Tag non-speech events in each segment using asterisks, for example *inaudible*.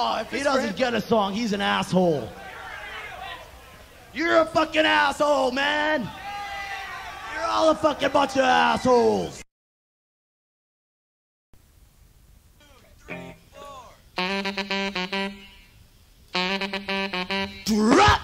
Oh, if he doesn't get a song, he's an asshole. You're a fucking asshole, man. You're all a fucking bunch of assholes. Drop!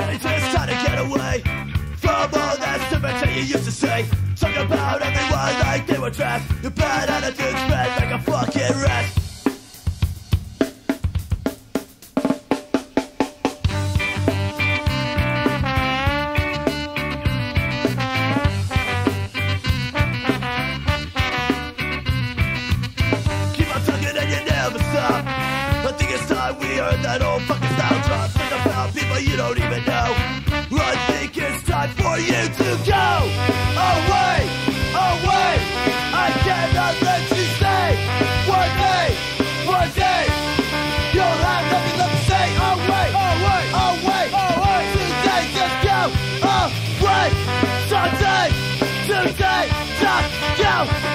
Just it's time to get away From all that stupidity you used to say. Talk about everyone like they were trash. Your bad dude's spread like a fucking rat. out!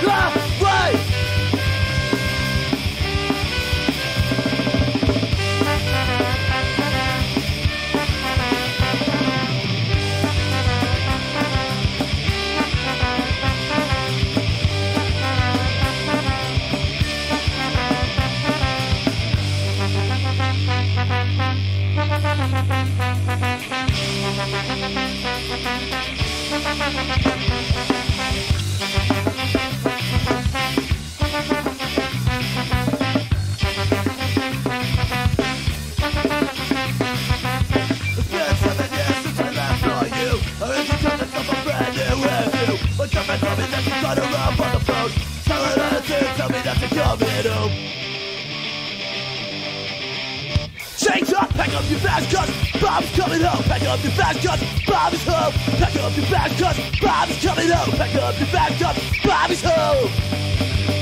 up your bags cause Bob's coming home. Pack up your bags cause Bob's home. Pack up your bags cause Bob's coming home. Pack up your bags cause Bob's home.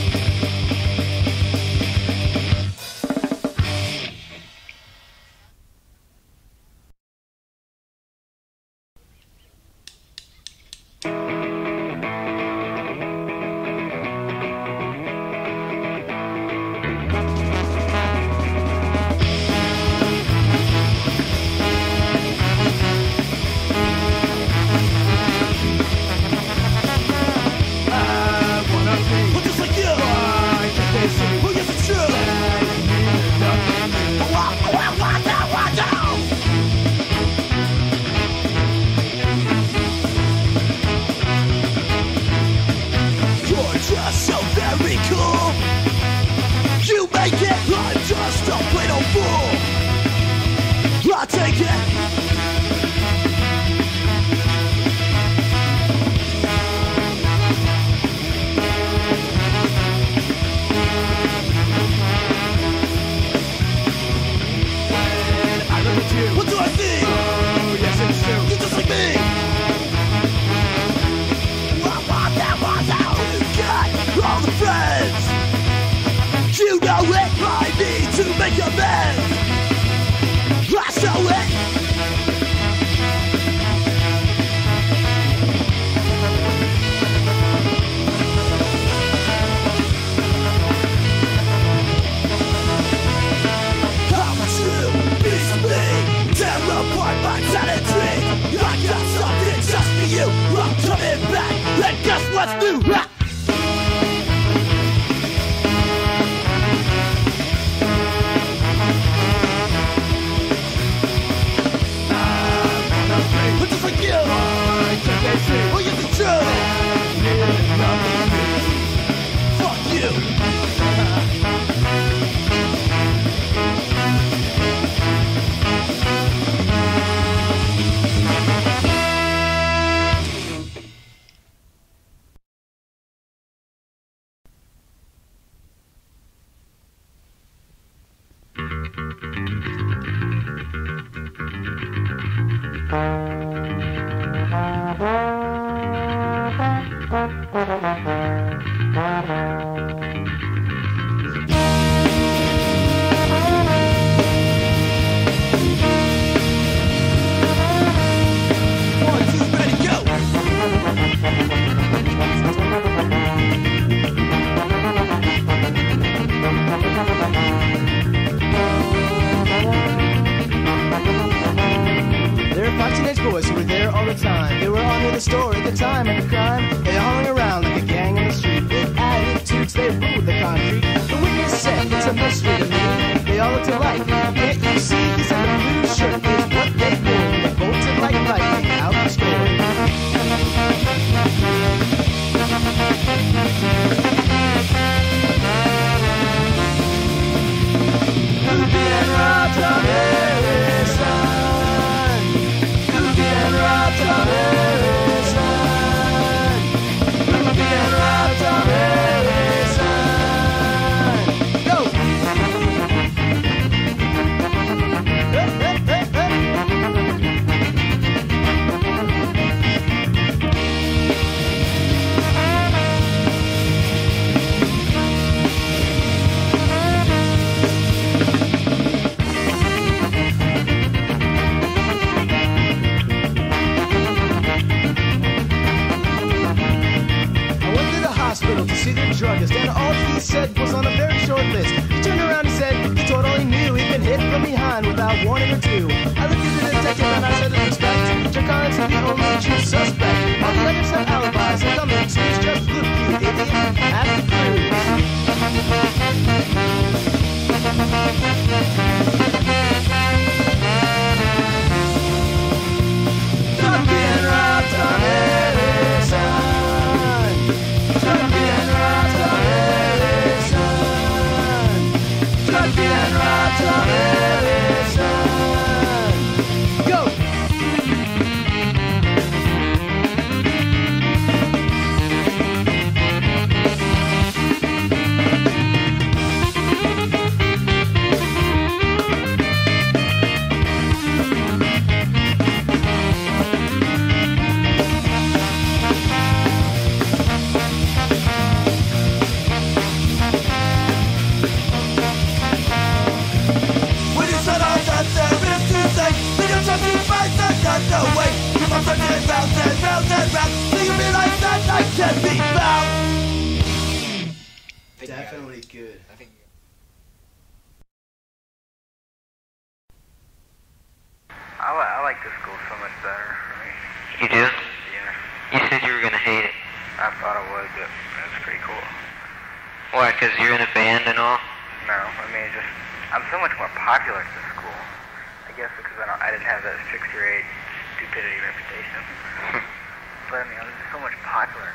Definitely good. I think. I, li- I like this school so much better. You do? Yeah. You said you were gonna hate it. I thought I was, but it's pretty cool. Why? Cause you're in a band and all? No, I mean just I'm so much more popular at this school. I guess because I, I didn't have that six year eight stupidity reputation. *laughs* but I mean, I'm so much popular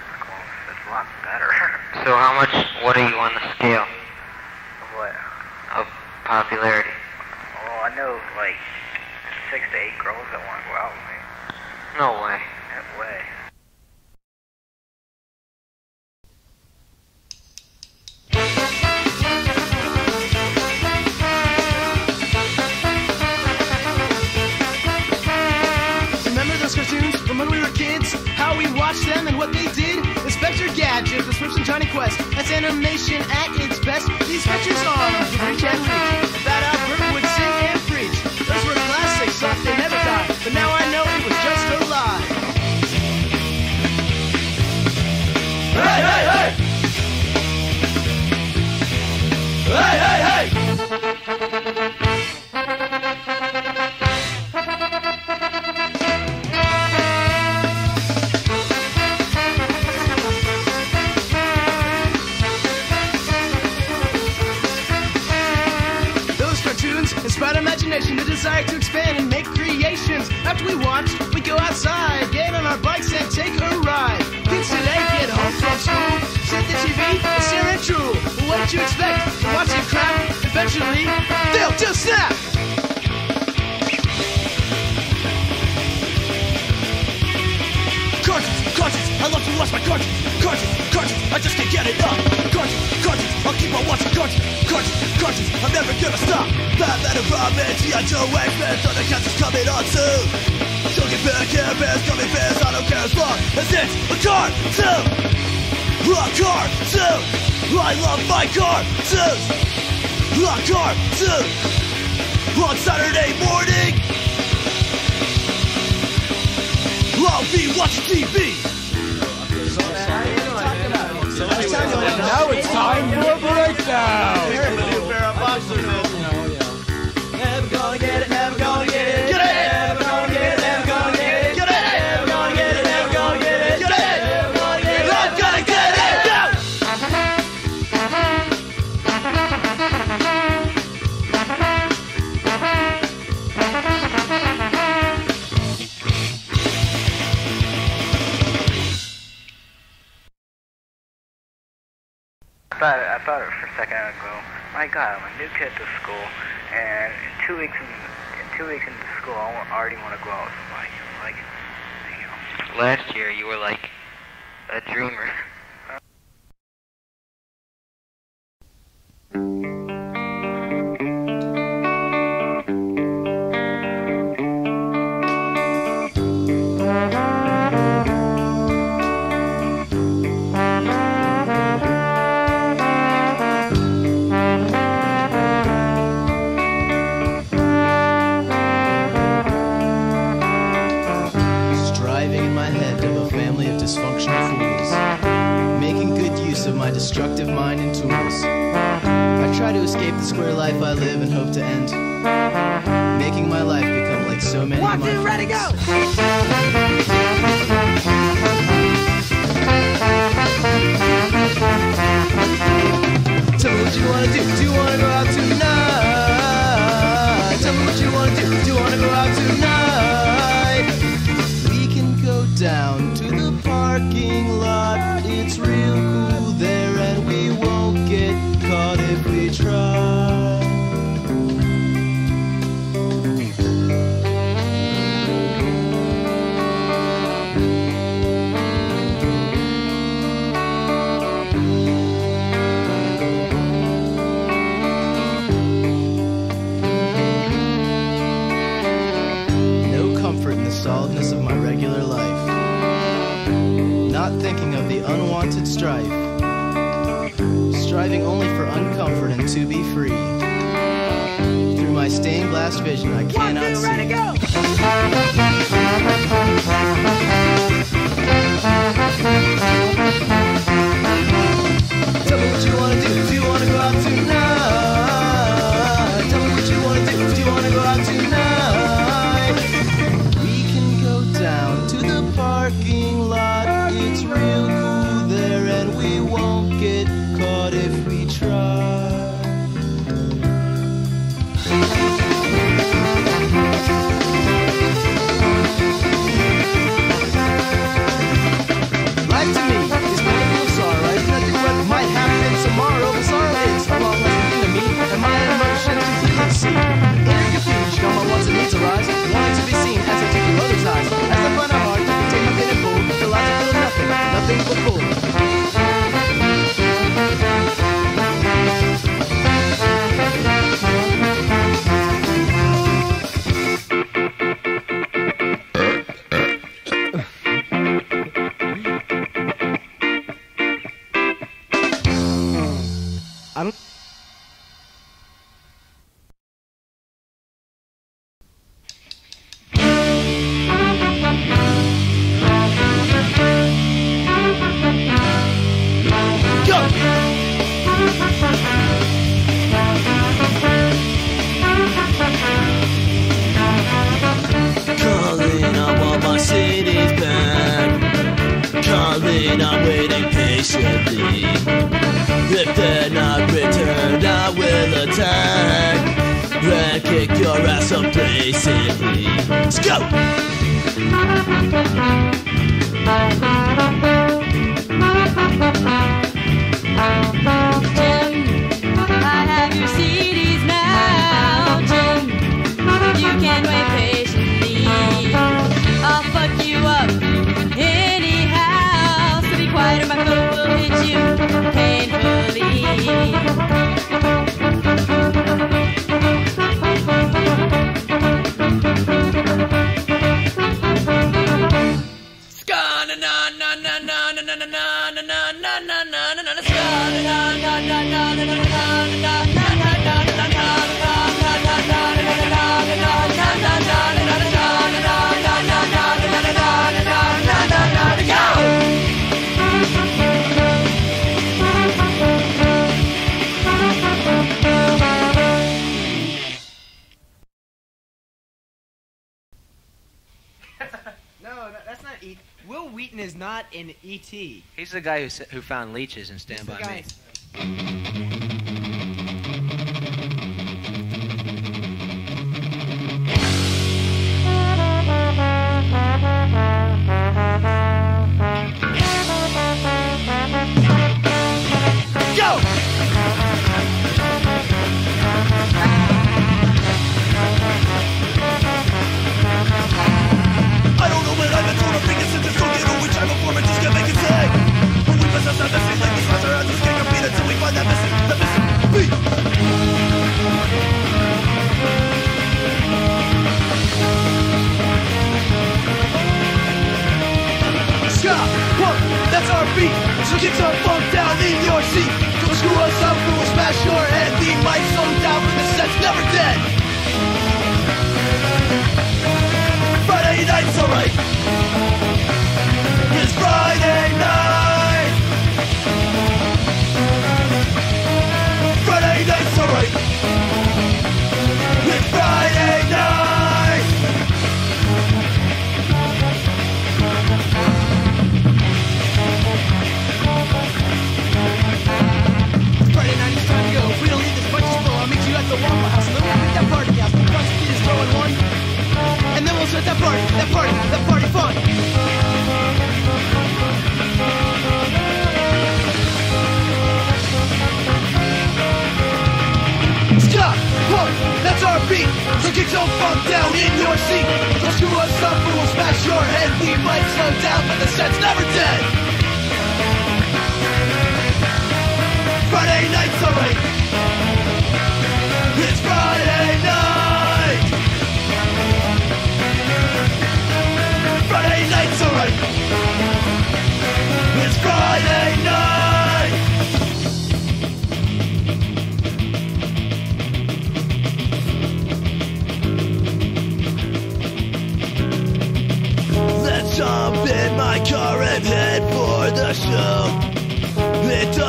a lot better. *laughs* so how much, what are you on the scale? Of what? Of popularity. Oh, I know like six to eight girls that want to go out with me. No way. No way. escapes from Jonny Quest. That's animation at its best. These pictures are Rich and Leech, Fat Albert would sing and preach. Those were classics, thought I thought it for a second ago. My God, I'm a new kid to school, and in two weeks in, in two weeks into school, I already want to go out with somebody. Like. Last year, you were like a dreamer. Uh, square life I live and hope to end. Making my life become like so many One, two, ready, go! Satan is not an ET. He's the guy who, who found leeches in Stand He's By Me.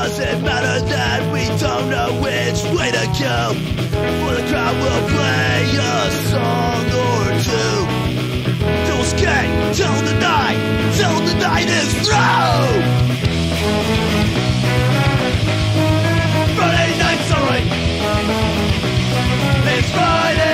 Does it matter that we don't know which way to go. For the crowd will play a song or two. Till it's gay, till the night, till the night is through. Friday night, sorry. It's Friday.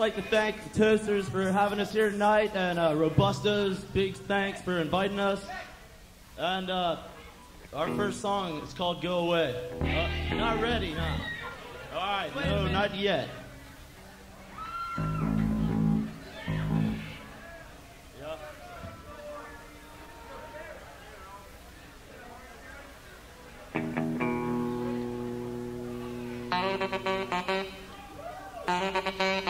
like to thank the Toasters for having us here tonight, and uh, Robustos, big thanks for inviting us. And uh, our first song is called Go Away. Uh, not ready, huh? All right, Wait no, not yet. Yeah.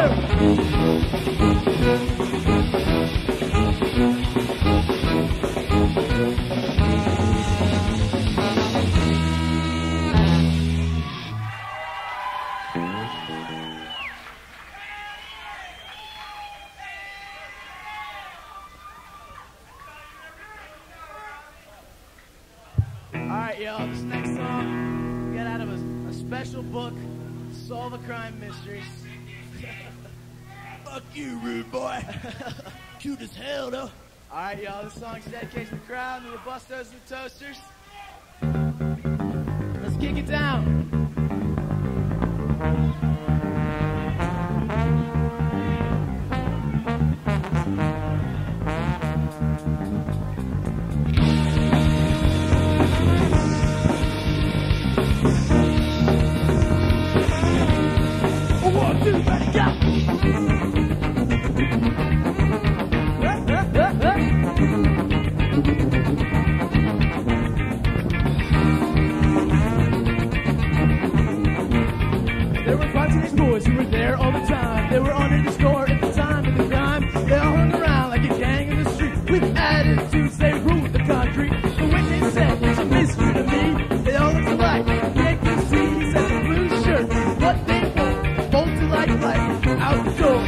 you. Rude *laughs* boy. Cute as hell, though. All right, y'all. This song's dedicated to the crowd, and the Robustos and the Toasters. Let's kick it down. Boys who were there all the time. They were under the store at the time of the crime. They all hung around like a gang in the street with attitudes. They ruled the concrete. The witness said it's a mystery to me. They all looked alike. They could see he the blue shirt. What they wore, bolted like light out the door.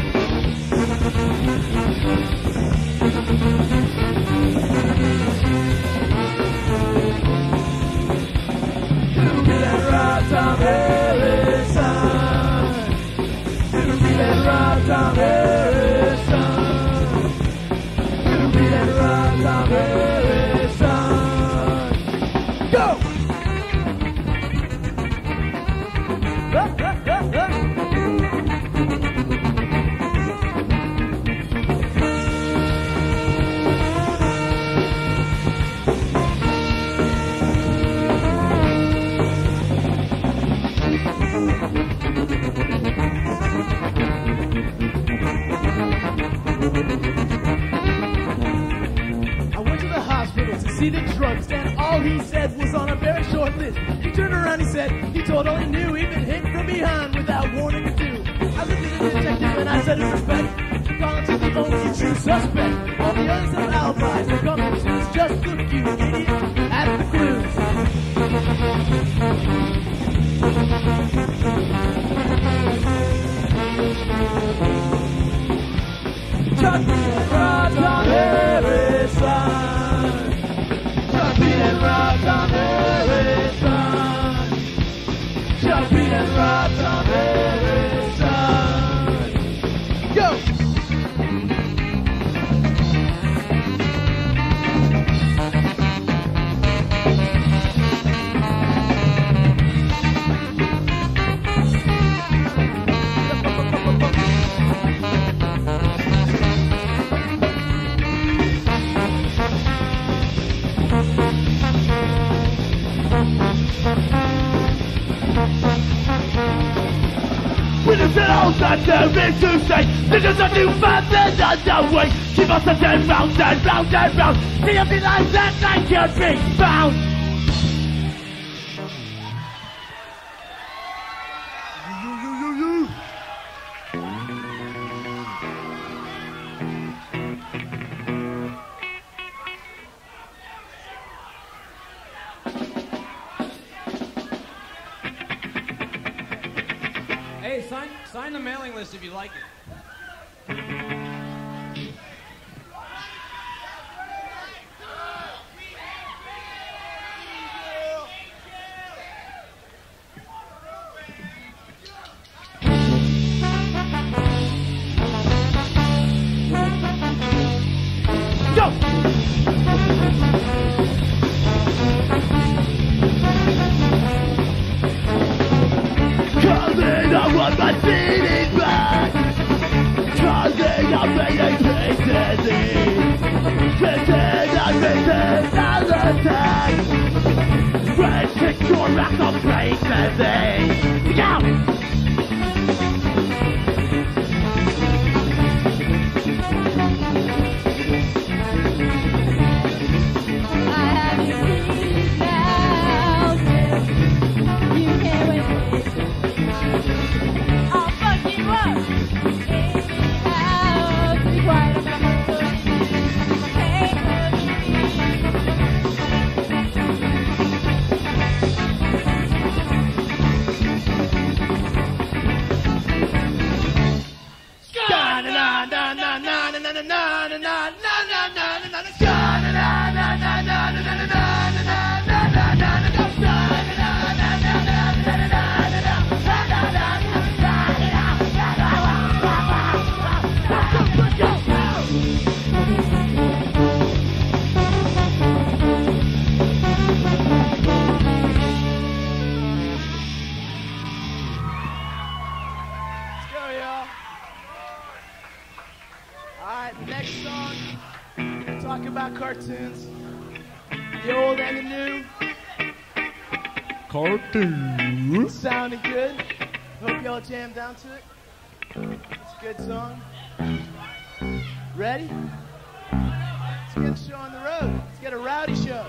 All he was on a very short list. He turned around, he said, he told all he knew, he'd been hit from behind without warning or two. I looked at the detective and I said respect, call him the only true suspect. All the others have alibis, coming to just look, you idiot, at the clues. Chuck and Rod Tom Harrison. Chuck and Rod Keep us and round and round round. See if the life that night can be found tank Red your back on Go! Cartoons, the old and the new. Cartoons. Sounding good. Hope y'all jam down to it. It's a good song. Ready? Let's get a show on the road. Let's get a rowdy show.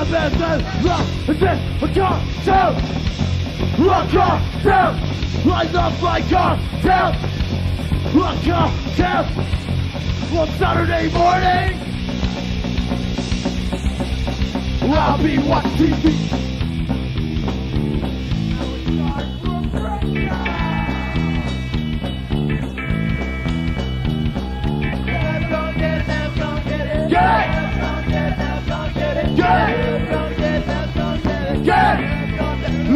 la personne Rock, exist, a cartel Rock, cartel Rise up like cartel Rock, cartel On Saturday morning I'll be watching TV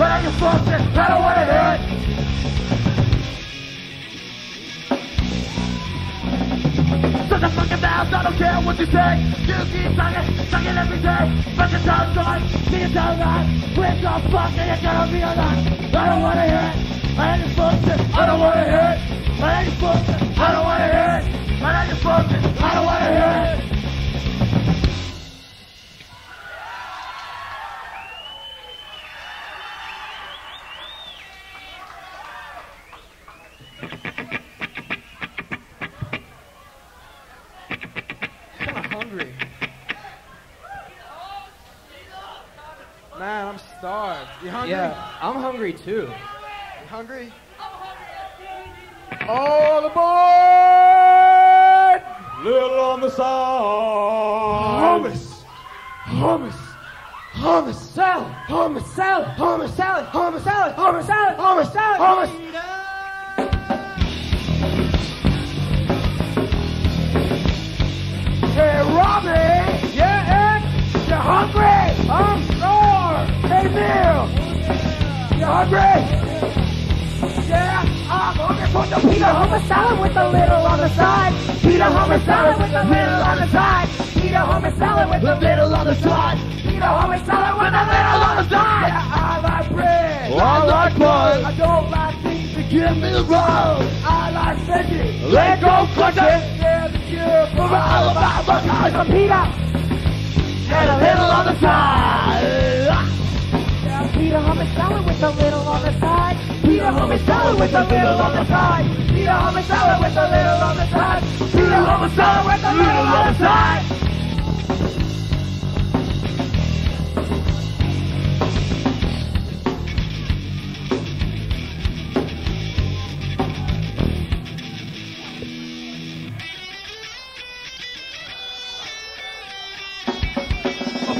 I ain't fucked it, I don't wanna hit. Shut the fucking mouth, I don't care what you say. You keep sucking, sucking every day. But the time's on, see you down that. We're so fucking, you're gonna be alive. I don't wanna hear it. I ain't bullshit, I don't wanna hear it. I ain't bullshit, I don't wanna hear it. I ain't bullshit, I don't wanna hear it. Hungry. Man, I'm starved. You hungry? Yeah, I'm hungry too. You hungry? All aboard! Little on the side. Hummus! Hummus! Hummus salad! Hummus salad! Hummus salad! Hummus salad! Hummus salad! Hummus salad! Hummus! Hey, Robbie! Yeah, Ed? You hungry? I'm starved! Hey, Bill! You hungry? Yeah, I'm hungry for the peanut hummus salad with a little on the side. Peanut hummus salad with a little on the side. Peanut hummus salad with a little on the side. Peanut hummus salad with a little on the side. Yeah, I like bread. Well, I like bun. I don't like give me the road. I like Vicky. Let go, clutches. Yeah, the cure for all of my buckeyes. I'm Peter. And a little on the side. Yeah, Peter Hummus salad with a little on the side. Peter Hummus salad with a little on the side. Peter Hummus salad with a little on the side. Peter Hummus salad with a little on the side.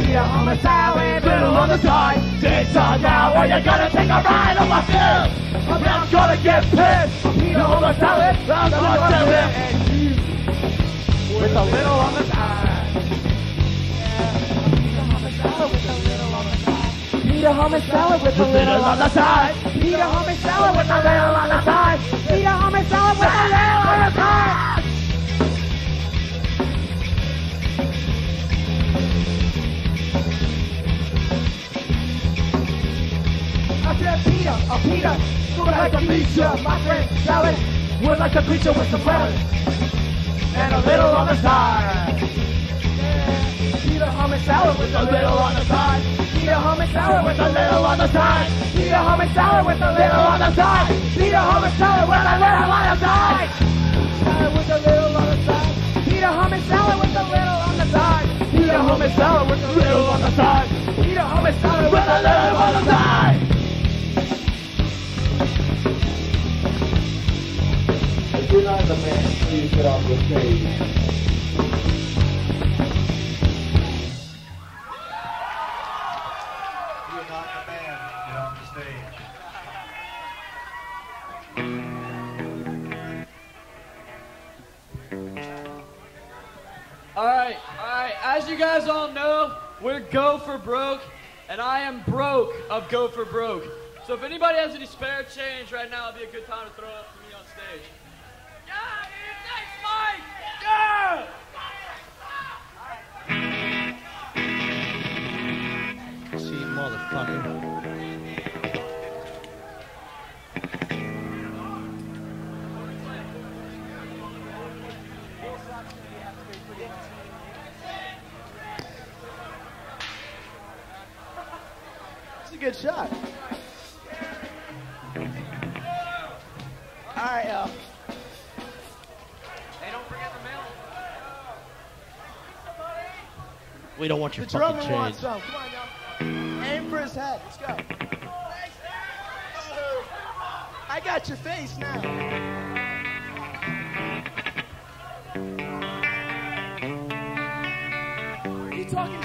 Eat a hummus salad, little on the side. Dicks on now, or you're gonna take a ride on my field. I'm not gonna get pissed. Eat a hummus salad, I'm gonna tell him. With a little on the side. Eat a hummus salad with a little on the side. Eat a hummus salad with a little on the side. Eat a hummus salad with a little on the side. Said Peter, oh, a Peter, would like meet you, my friend salad. Would like meet you with some relish and a little on the side. Peter hummus salad with a little on the side. Peter hummus salad with a little on the side. Peter hummus salad with a little on the side. Peter hummus salad with a little on the side. Salad with a little. Peter salad with a little on the side. Peter hummus salad with a little on the side. Peter hummus salad with a little on the side. If you're not the man, please get off the stage. All right, all right. As you guys all know, we're Go for Broke, and I am broke of Go for Broke. So if anybody has any spare change right now, it'd be a good time to throw it up for me on stage. See, motherfucker. It's a good shot. All right, y'all. We don't want your The fucking drummer change. wants some. Come on, y'all. Aim for his head. Let's go. I got your face now. Are you talking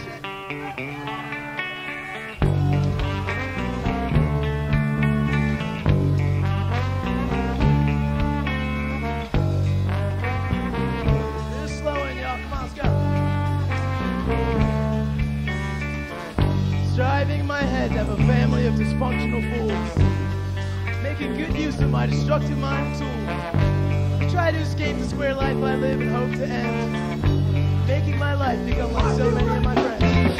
To have a family of dysfunctional fools. Making good use of my destructive mind tools. Try to escape the square life I live and hope to end. Making my life become like so many of my friends.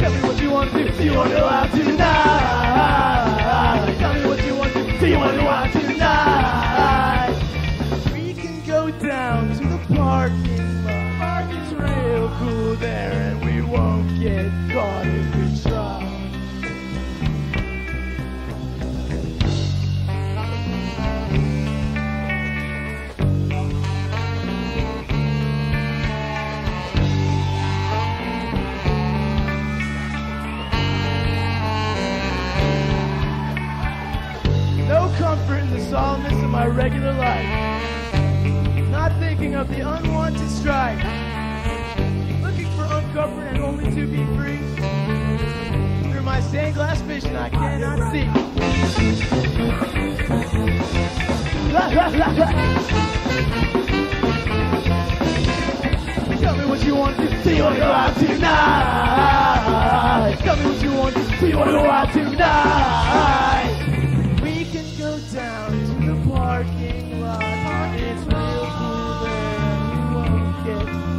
Tell me what you want to do. You want to out tonight? My regular life. Not thinking of the unwanted strife. Looking for uncomfort and only to be free. Through my stained glass vision, I cannot see. *laughs* Tell me what you want to you want go out tonight? Tell me what you want to you want go out tonight?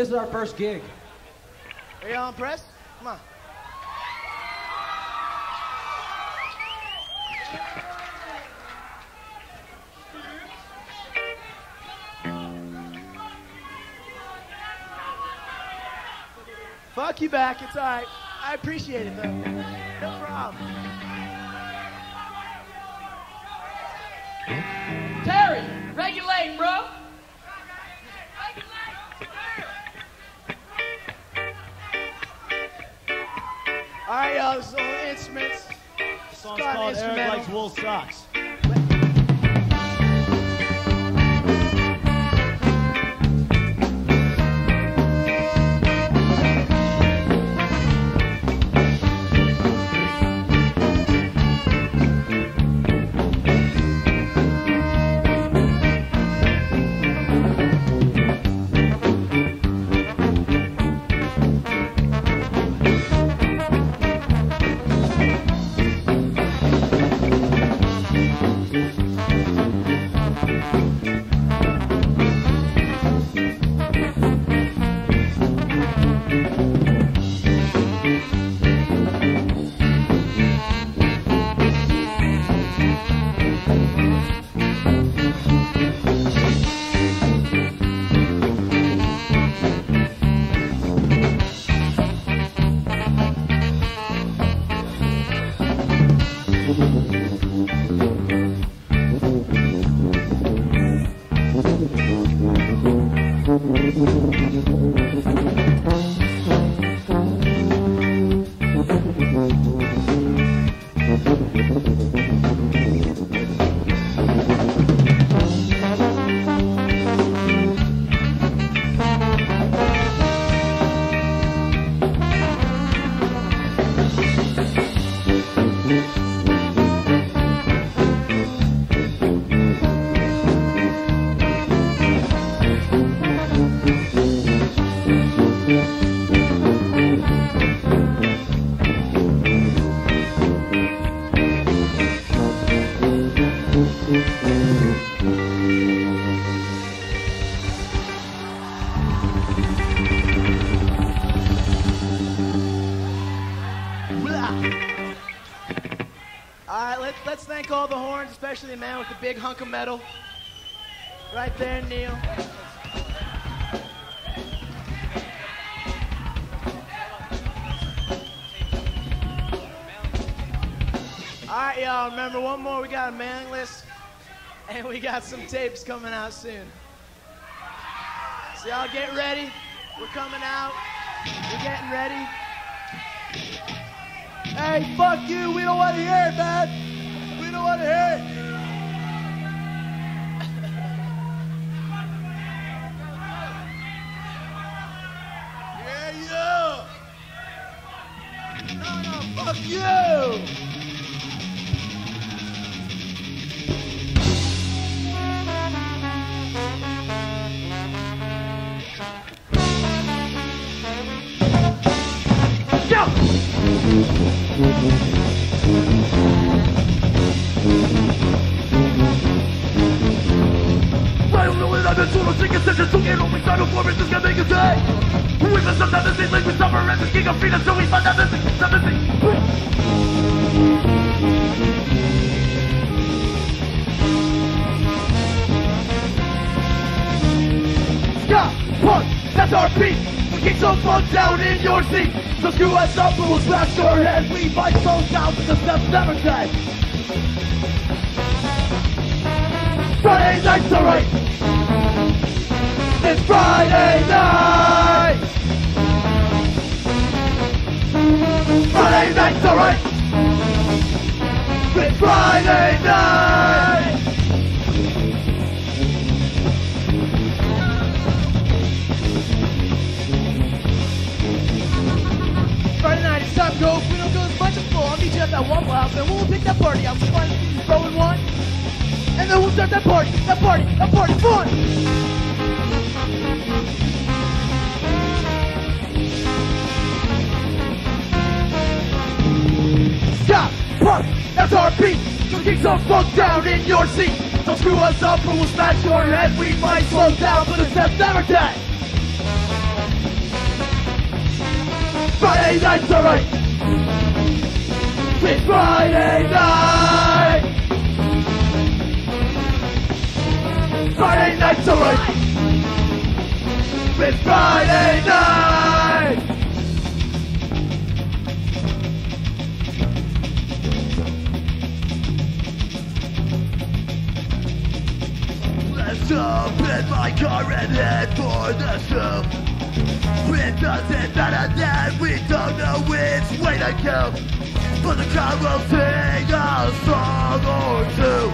this is our first gig. Are y'all impressed? Come on. Fuck you back, it's alright. I appreciate it though. No problem. Terry, regulate, bro. Alright, y'all, this is all instruments. The song's called Eric. Likes Wool Socks. Let's let's thank all the horns, especially the man with the big hunk of metal. Right there, Neil. All right, y'all. Remember one more. We got a mailing list, and we got some tapes coming out soon. So y'all get ready. We're coming out. We're getting ready. Hey, fuck you. We don't want to hear it, man. Don't want to suffer and the king of freedom so we find out this something Yeah, punk, that's our beat. We kick some funk down in your seat. So screw us up, we will smash your head. We fight so down to the steps never dead. Friday night's alright. It's Friday night. Friday night's alright. It's Friday night. Friday night, it's time to go. We don't go as much as full, I'll meet you at that Waffle House, and we'll pick that party out. We'll find throwing one, and then we'll start that party. That party. That party. Fun. Stop, park, that's our beat. So kick some funk down in your seat. Don't screw us up or we'll smash your head. We might slow down, but it's that's never dead. Friday night's alright. It's Friday night. Friday night's alright. It's Friday night. Jump in my car and head for the show. It doesn't matter that we don't know which way to go. But the crowd will sing a song or two.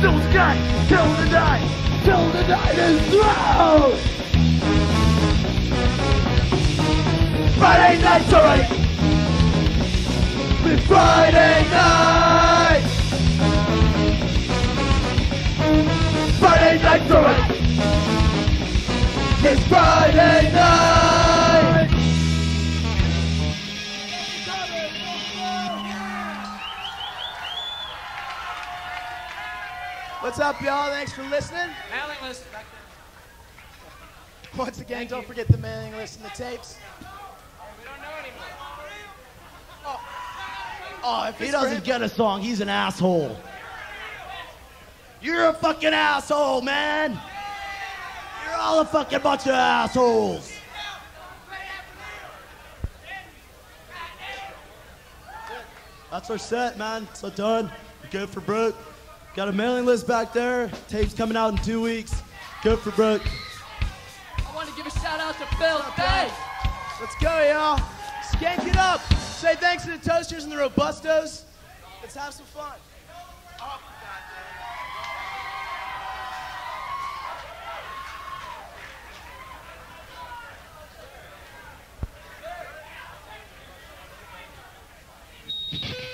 Till the sky, till the night, till the night is through. Friday night's alright. Friday night. Friday night's alright. It's Friday night. What's up, y'all? Thanks for listening. Mailing list back there. Once again, don't forget the mailing list and the tapes. We don't know anymore. Oh, oh if He doesn't get a song, he's an asshole. You're a fucking asshole, man. You're all a fucking bunch of assholes. That's our set, man. So done. Go for Broke. Got a mailing list back there. Tape's coming out in two weeks. Go for Broke. I want to give a shout out to Phil. Bay. Let's go, y'all. Skank it up. Say thanks to the Toasters and the Robustos. Let's have some fun. you *laughs*